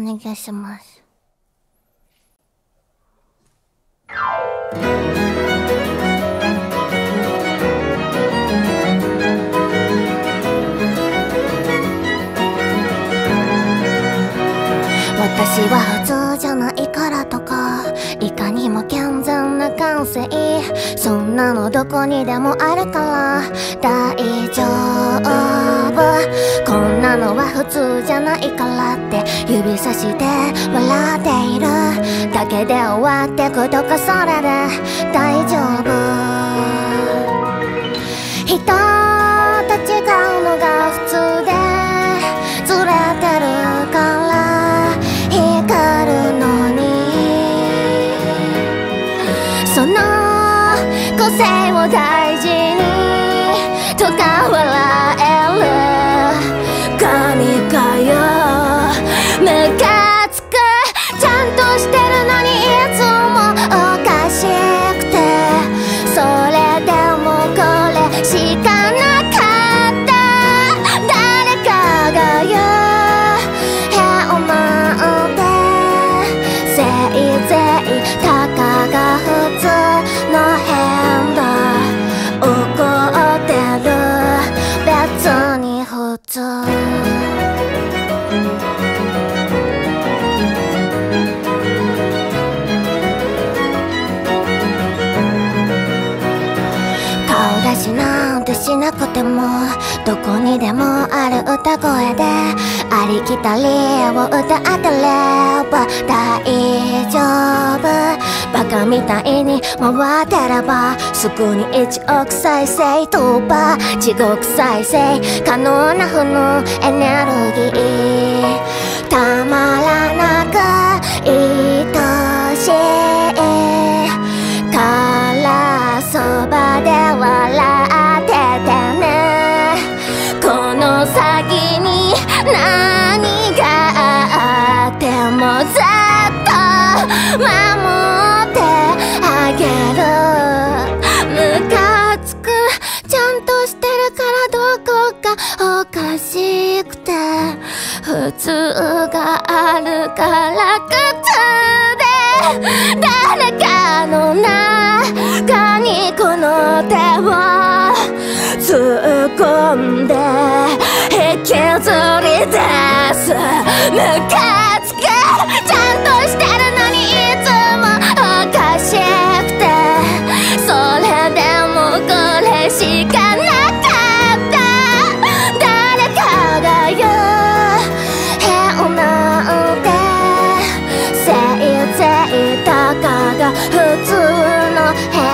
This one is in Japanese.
お願いします。私は普通じゃないからと全な感性そんなのどこにでもあるから。大丈夫。こんなのは普通じゃないからって指さして笑っている。だけで終わってくとかそれで大丈夫。その個性を大事にとか笑える。神かよ。しなんてしなくてもどこにでもある歌声でありきたりを歌ってれば大丈夫。バカみたいに回ってればすぐに1億再生突破。地獄再生可能な負のエネルギー。たまらない。おかしくて普通があるから苦痛で誰かの中にこの手を突っ込んで引きずり出す。向かい普通の部屋